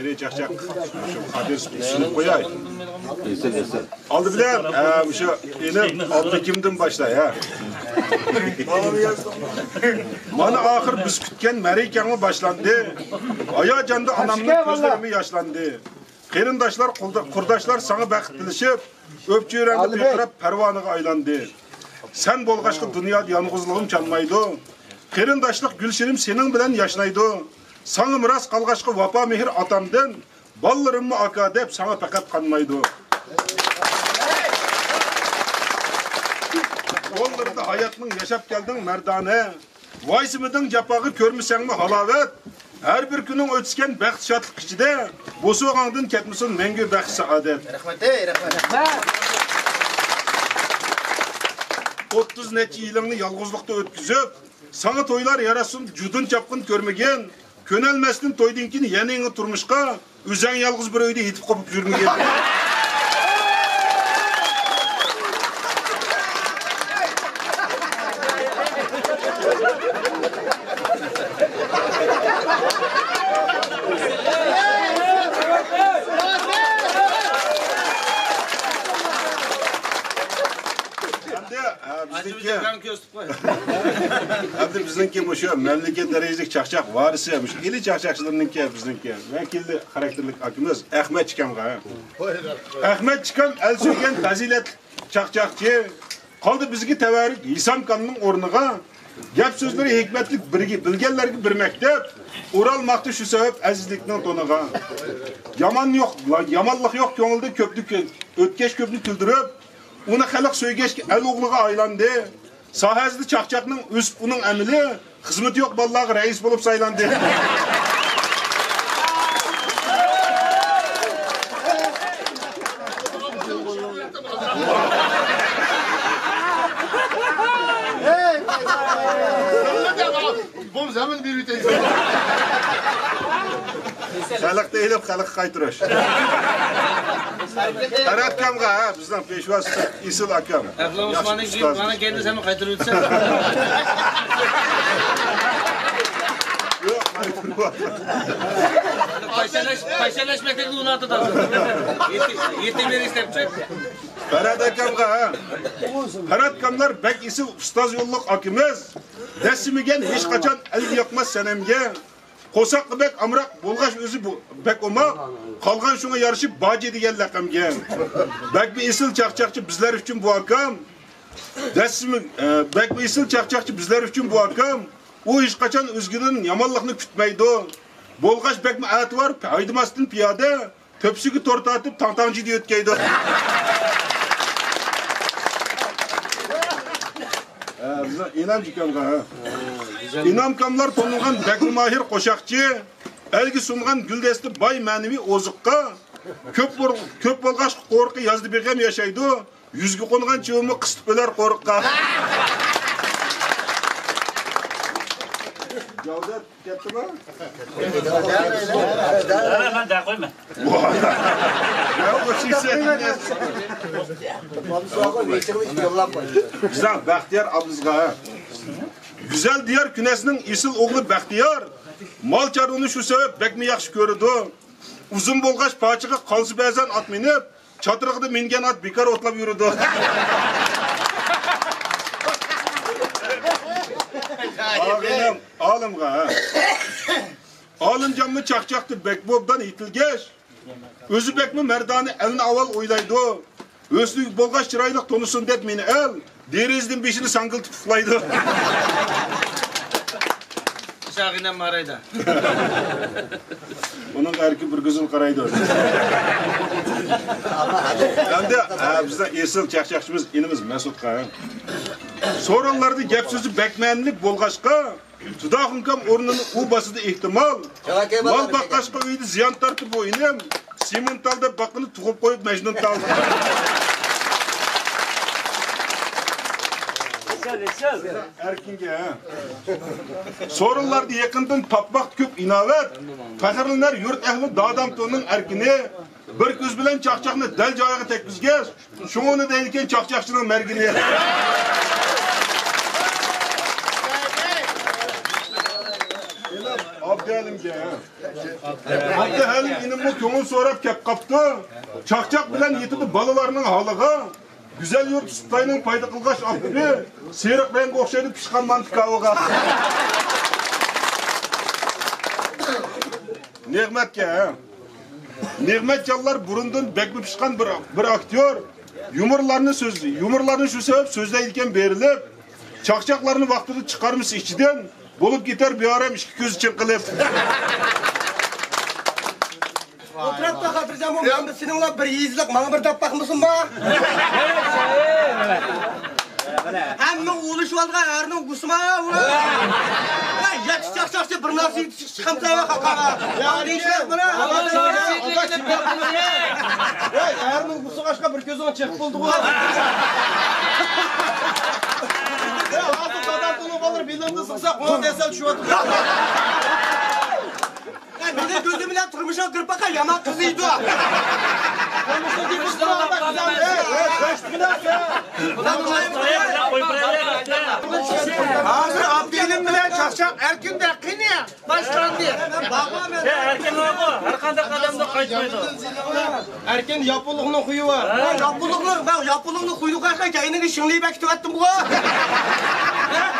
Şeriye çakacak. Şu kadir sunup koyay. Aldı bilen. Ee, şu yine aldı kimden başla ya. Bana ahır biz kütken mereykanı başlandı. Aya candı anamın gözlerimi yaşlandı. Kerindaşlar, kurdaşlar sana bakıp dilişip, öpçü yüreğinde bekrep pervanıga aylandı. Sen bolgaçkı dünyada yalnızlığım çalmaydı. Kerindaşlık gülşinim senin bilen yaşnaydı. Sana miras kalgaçkı vapa mehir atamdan, ballarımı aka dep sana fakat kanmaydı. Onlarda hayatının yaşap geldin merdane. Vaysimidin japağı körmüsen mi halavet? Her bir günün ötüşken bəxt şatlık içinde, bosu oğandın ketmisin mengü bəxt saadet. Rahmet ey rahmet. 30 neçe yılını yalgızlıkta ötküzüp, sana toylar yarasın cudun çapkın görmegen, Көнәлмәсінің тойдан кейін енеңі тұрмысқа өзің жалғыз бір өйде етіп қопып жүрмеген de e, bizdeki, de bizdeki bu şu memleket derecelik çakçak varisi yapmış. İli çakçakçılarınınki bizdeki. Vekilli karakterlik akımız Ahmet Çıkan'a. Ahmet Çıkan el sürgen fazilet çakçakçı. Kaldı bizgi tevarik İsam kanının ornuğa. Gap sözleri hikmetlik birgi, bilgenlergi bir mektep. Uralmaktı şu sebep azizlikten tonuğa. Yaman yok, yamanlık yok köngülde köplük, ötkeş köplük küldürüp, Оны халық сөйгешке әл оғлыға айланды. Сахазды чақчақның өсіп оның әмілі, қызмет жоқ баллағы рейс болып сайланды. Bizden peşvas İsil akam. Ablam Yaxşı Osman'ın gibi ustaz. bana kendi seni kaytırır ötsen. Yok, qaytırma. Paşalaş, paşalaşmakta bunu atı da. Yetimleri istepecek. Qarat akamga ha. Qarat kamlar bek İsil ustaz yolluk akimiz. Desimigen hiç kaçan el yakmaz senemge. Qosaq bek amrak bolgaş özü bu bek oma kalgan şuna yarışıp bacı diyen lakamge. Bek bir isil çakçakçı bizler üçün bu akam. Desimi e, bek bir isil çakçakçı bizler üçün bu akam. O hiç kaçan üzgünün yamanlıqını kütmeydi. Bolgaş bek mi atı var haydımasın piyade. Töpsügü torta atıp tantancı diye ötkeydi. İnam çıkamga ha. İnam kamlar tonulgan Bekli Mahir Koşakçı, elgi sungan Güldesti Bay Manevi Ozukka, köp, bol, köp bolgaç korku yazdı begem yaşaydı, yüzgü kongan çığımı kısıp öler korkka. Cavdet gitti mi? Ben daha koyma. Ya o şey sen. Güzel, Bəxtiyar Abdızğa. Güzel diyar künesinin isil oğlu Bəxtiyar. Mal çarını şu sebep bek mi yaxşı görüdü. Uzun bolgaç paçıga kalsı bəzən at minip, çatırıqda mingen at bikar otlap yürüdü. Ağınım, ağlımga ha. Alın camlı çakçaktı Bekbob'dan itilgeç. Özü bekmi merdani elini aval oylaydı. Özlük bolgaç çıraylık tonusun dep meni el. Derizdin beşini sangıl tuflaydı. Şahinen marayda. Onun erki bir kızıl karaydı. Hem de e, bizden esil çakçakçımız inimiz Mesut Kaya. Sorularda gep sözü bekmenlik bolgaçka. Tudahınkam ornunu u basıdı ihtimal. Mal bakkaşka uydu ziyan tartı boyunum. Simentalda bakını tuğup koyup Mecnun taldı. Erkinge ha. Sorunlarda yakından tapmak köp inavet. Fakirlinler yurt ehli dadam tonun erkini. Bir köz bilen çakçakını del joyiga tekbizgez. Şunu deyilken çakçakçının mergini. Abdi elimge. Abdühalim inimni köngül sorap kep kaptı. Çakçak bilen yetidi balalarının halığı. Güzel yurt Sıtay'ın payda kılgaç abdübi. Seyrek ben okşaydı pişkan mantık avıga. Nimetke ha. Nimet Callar burundan bekmi pişkan bir, bir aktör. Yumurlarını sözlü. Yumurlarını şu sebep sözleyilken berilip, çakçaklarını vaktini çıkarmış içiden, bulup gider bir aram iki göz için kılıp. Oturup da hatırlayacağım o ben de seninle bir yüzlük bana bir tapmak mısın ba? Hem uluş valga erinin kusma ulan. Ya yetişecek çakçı bir nasıl çıkam sayma kakana. Ya ne işler bana? Ermin kusu kaşka bir közüne çek. Ya azı kadar bilirdi sıksak onu desel şu atı. Ya bir de gözümle turmuşa kırpaka yamak kızıydı. Hazır Abdi'nin bilen çakçak erkin de kini. Başlandı. Ben. Ya erken o bu. Arkanda kadamda kaçmaydı. Erkin yapılığının huyu var. Ben yapılığını, ben yapılığını kuyruk açkan kayının işinliği bekledim ettim bu. Bu. Ben bu.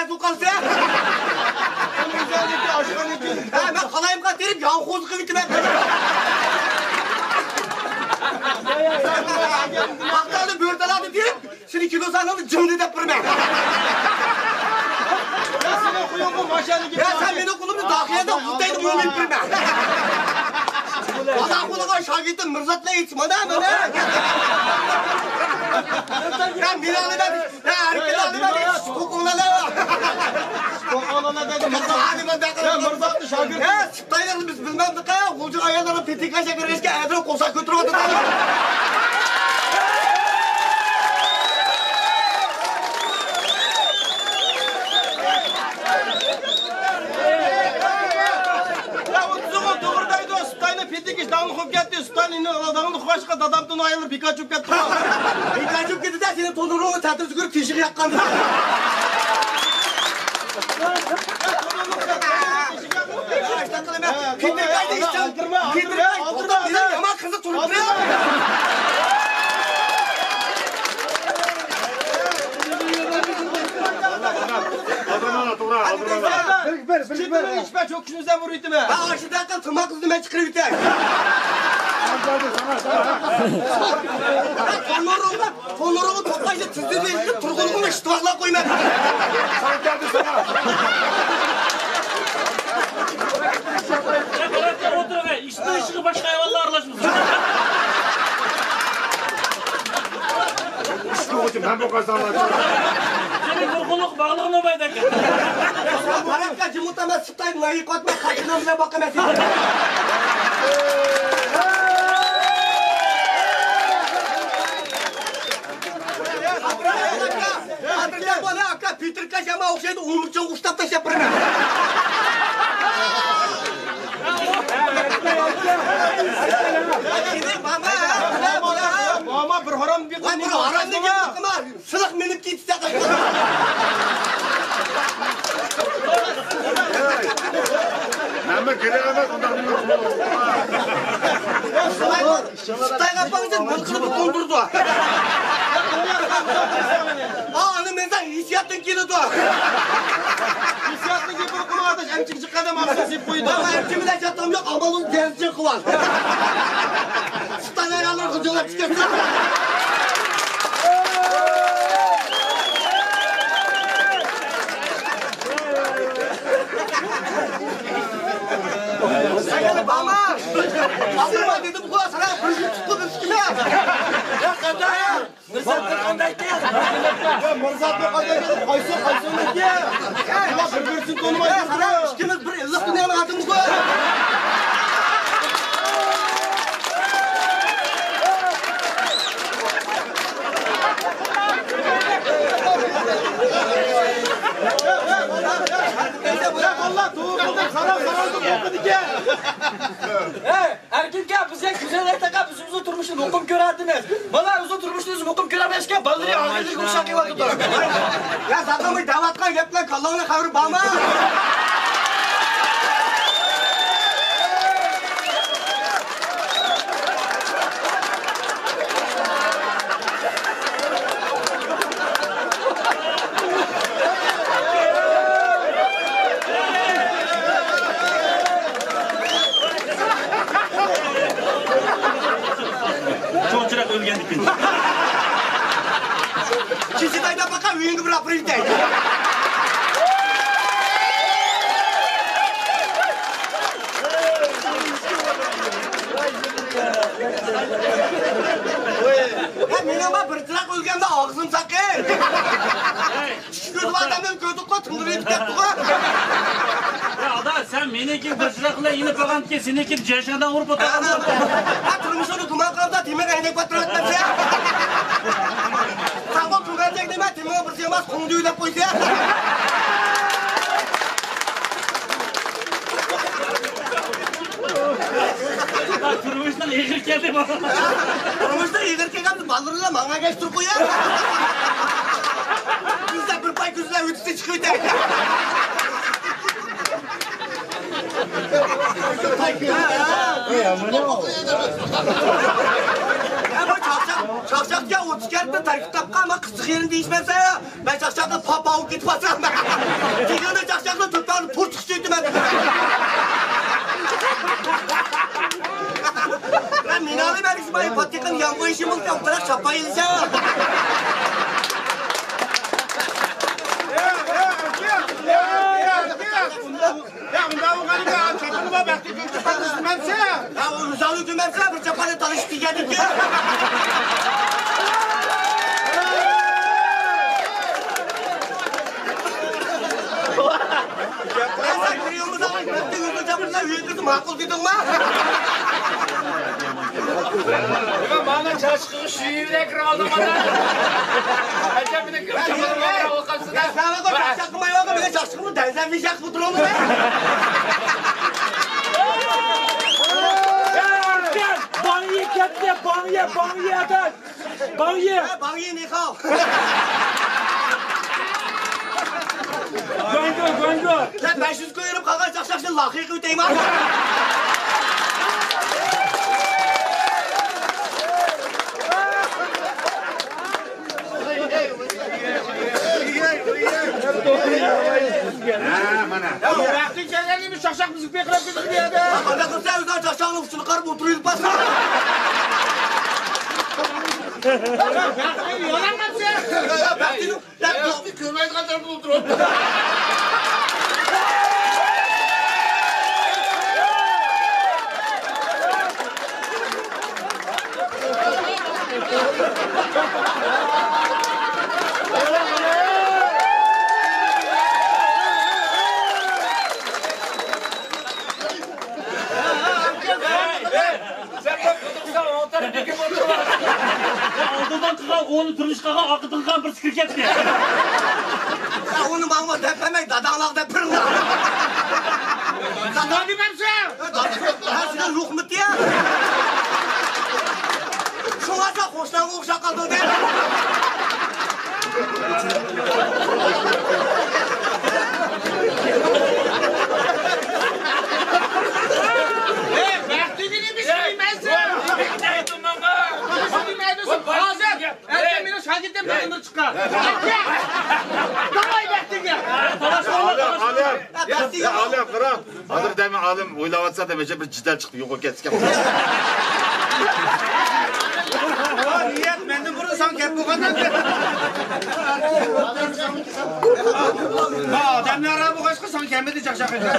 aşpazlık kaçı kalsa. Güzellikle aşkın için. Ha ben kalayım kaçırıp yan koz kılıklı ben. Baktanı bördelerdi tirip. Şimdi kilo sanatı cımdı da pırma. Ya senin huyun bu maşalı gibi. Ya sen beni kulübü dakiyede kutaydı bu bir pırma. Adam kulağa şagirdin Mırzat'la eğitim adam öyle. Ya Milan'ı da ya adı da kokuna ne var? Kokona dedi. Hadi ben de Ya Mırzatlı şagird. Ya çıtaylar biz bilmem ne kaya. Kulcu ayarlara petika şeker eski evre kosa götürüyordu. Ya o tuzuğun doğurdaydı o Stayne petik iş dağını kup gitti. Stayne'nin adamını başka dadamdan ayılır birkaç çöp gitti. İlacım gitti de senin tonuruğunu tatlısı görüp tişik yakkandı. Ya işte kılım ya. Pindirkaydı işte. Pindirkay. aldırma, Orada aldırma. yaman kızı turup Adamana tura, adamana. Çıtırı içme çok şunuza vuruydu be. Ben aşıdan tırmak kızı ben çıkırıp biter. Tonuruğunu, tonuruğunu toplayınca tüzdü değil, turguluğunu ıştıvakla koymak. Ya bırak ya otur be. İşte ışığı başka hayvanla arlaşmış. Ben bu kazanlar. оқулық барлығын ұнамайды екен бараққа жымылтама сыптай мына Питерка оқшайды, тастап. Taş yaparım. Hadi baba, baba. Ama bir haram bir Lan bunu arandı gibi bakma. Sılık minip gitse kaçma. Mehmet gele kadar kundak Stay kapanınca mınkırıp dondurdu. Aa anı mezan hissiyatın kilidi. Hissiyatlı gibi bir kuma ateş emçikçik kadem hapsız ip buydu. Ama erkimine çatam yok amalın kıvan. Stay alır kıcılar çıkartır. Seni bana. Aldırma dedim bu sana. Kadar ya. Mırza bir қандай мырзаты қандайке мырзаты қандайке қайсы қайсынікі мына бір бірісін танымай тұр ішкеміз бір ылық дүниенің атымыз ғой bir koy. Bırak Allah doğurdu. Saran saran okudu ki. He, erkek ya bize güzel erkek ya biz uzun durmuşuz okum körerdiniz. Bana uzun durmuşsunuz okum körermeşken baldırı ağzını kumşak yuva tutar. Ya sakın davatkan geplen kallağına kavru bana. Kişi dayda bakar uyungu bir april değil. Ya benim bak bir tırak ölgemde ağzım sakın. Şükür adamın kötü ko tındırı etip yaptı ko. Ya ada sen meneki bıçrakla inip bakan ki seneki ceşadan vurup otakan. Ha turmuşunu tuman kavda time kaynak patron etmez ya. Tuğacak deme bir şey olmaz kondu koysa. Ya turmuştan eğir geldi bana. Turmuşta yedirken kaptı baldırıyla manga geç tur koyar. Bizde bir pay gözüne ütüsü çıkıyor de. Ya bu çakçak, çakçak ya o çıkarttı tarif tapka ama kısık yerin değişmezse ya. Ben çakçakla papağı gitmesem. Tigranı çakçakla tuttan pur çıkıştıydı ben. Ben minalı vergisi bayı patikanın yangı işi bulacağım. Bırak şapayı yiyeceğim. Ya bunda bu kadar ya çapını bak baktı ki çıkartırsın ben sen. Ya o Rızalı Dümense bir çapayla tanıştı geldik ya. Ben sen kırıyormuş ama ben de yüzü çapında üyedirdim. Makul dedim ben. Bana yürek aldım bana. Acaba bir de kırmızı var o kasına. Ya sana da çakşakıma yok ama bir şak bu durumu ne? Banyo ketdi, banyo, banyo atar. Banyo. Ya bana yeni kal. Göngo, göngo. Lan 500 koyarım kalkan çakşakçı lakıyı kıytayım ha. Ya bu baktı içeriden mi şakşak müzik bir kırıp bir yerde. Ana kız sen yüzden çakşağını uçunu karıp oturuyor basa. Baktı yalan mı sen? Ya ben dedim, lan bu- Bir kömeğin kadar buldurum. Sen bak sen ortada bir gün otur var. Onu turmuş kığa, akıtılgan bir sıkır ketdi. ya onu bana depemek dadanlak depirla. Ne demem sen? Ha sizin ruhmut ya. Şuna da hoşlan okşa kaldı de. Hey, baktı gibi bir şey ben sen. Ne ettin lan be? Hadi ne ediyorsun? Bazen erken benim şagirdem yanında çıkar. Davay baktı ya. Alem, alem. Ya ben Ya alem, kıram. Hazır deme alem oylavatsa demece bir cidden çıktı. Yok o kesken. Niyet bu kadar. Ha adamlar bu kaçkı sen kemedi çakşak eder.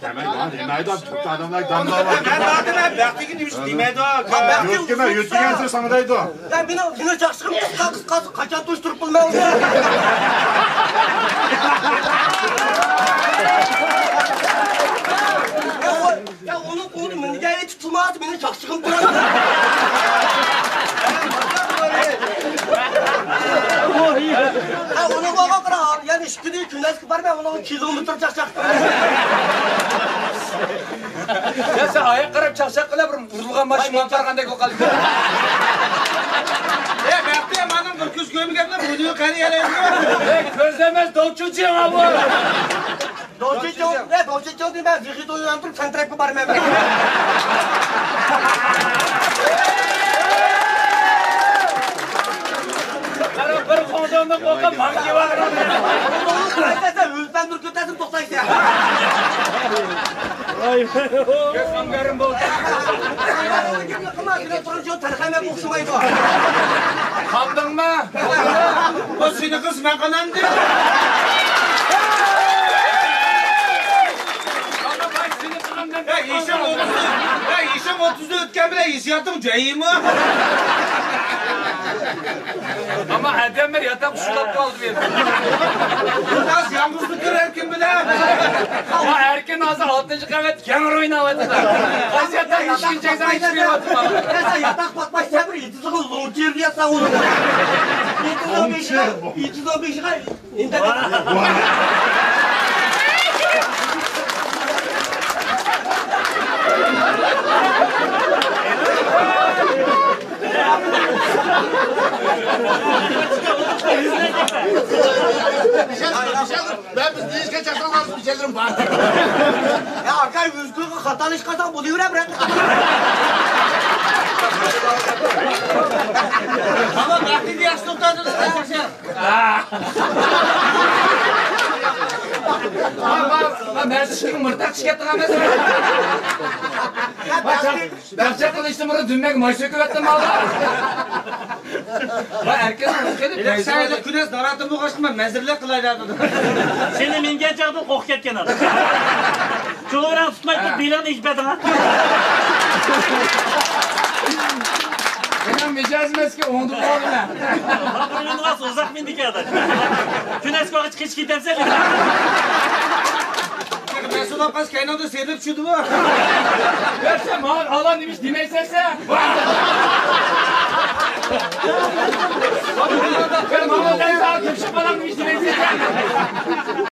Kemal lan dinleydi abi. Çok adamlar damla var. Ben zaten ben bekti demiş demedi ha. Yutkime, yutkigense sanadaydı o. Ben beni yine çakşığım kıska kıska kaçan tuşturup bulmaya oldu. Ya o- Ya onu onu minigayla tutulmaz beni çakşığım duran. Ya onu baba kırar. Yani şu değil künes kıpar ben onu kilometre çakşaktım. Ya sen ayak qarab chaqchaq qilaverim. Urilgan mashina qaragandek o'qalib. E bekti ya benim kırkız gömü geldiler. Bunu kariyeler. Ey ko'zlamas dovchuvchi ha bu. Dolce Joe, ne Dolce Joe değil ben zihni uyandırıp sen trek kıparım hemen. Sana bir xonadondan qo'rqib, bank yevadim. Aytasan, o'lsam bir ko'tasim 90 kishi. Voy. Ko'zimgarim bo'ldi. Qilma, juda turib joy tarqamay o'xshamaydi. Qaldingmi? Bu seni qiz men qanam dedi. Ey, 30'da ötken bile hissiyatım ceyimi. Ama Erdem Bey yatak şurada kaldı bir Biraz yalnızlıktır erkin bile. Ama erkin hazır altıncı kavet kenar oynamadı da. Kaç yatak işkincek sana hiçbir yatma. Mesela yatak batmak sabır yedi sıkı zor diyor ya sağ olun. Yedi sıkı beşine, yedi sıkı beşine. İnternet. Şeylerim var. Ya arkadaş yüz kırkı katalış katan buluyor ya bırak. Ama bekti diye yaş tuttadınız. Ha, men sizga murtaq ishga emas. Barcha qilishdi buni dunmak moysa ko'vatdim oldi. Va erkin kelib, Sen de künes daratın bu kaçma mezirlik kılaydı. Seni mingan chaqda qo'rqib ketgan adam. Cho'g'ran tutmay turib belingni ichmading ha. men mijoz emasga o'ngdi qoldilar. Aqlingni rost uzoq mindik adam. Kunaskor chiqish ketamsan. Mesut Abbas kaynağında seyredip şudu bu. Bersa, mal Allah demiş demaysan sen. Bakın burada ben Mahmut'tan daha köşe falan bir işlemeyeceğim.